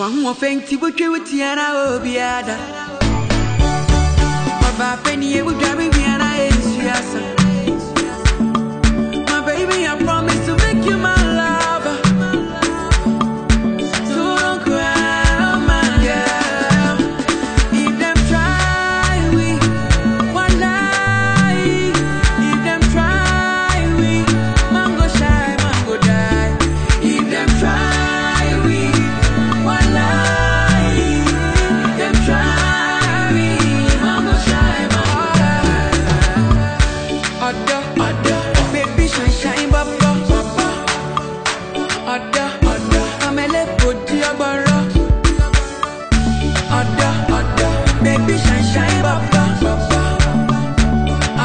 wahoɔfɛ nti you wo tiara obiada ɔbaapɛ neɛ grab. Ada, ada. Baby shine shine baba. Ada, ada. Amele body agbára Ada, ada. Baby shine shine baba.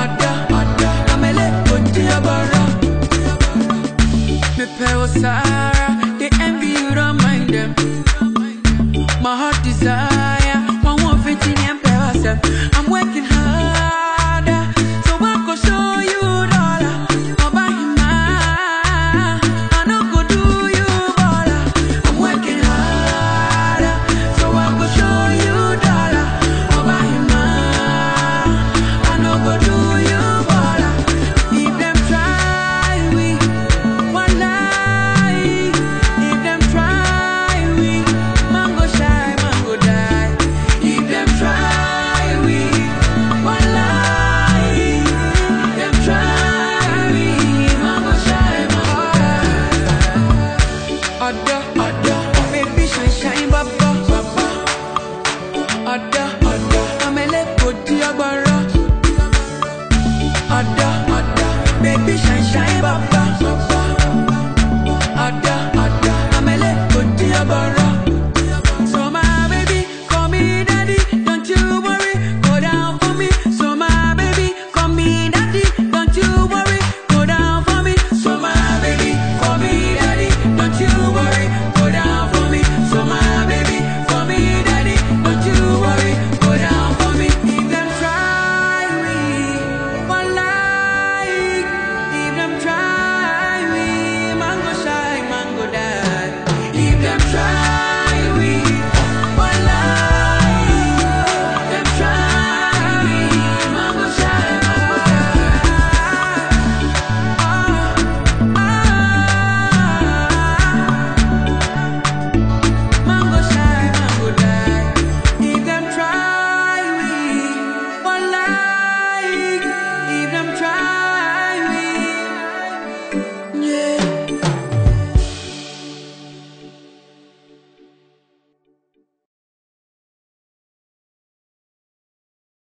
Ada, ada. Amele body agbára Me pè o sáré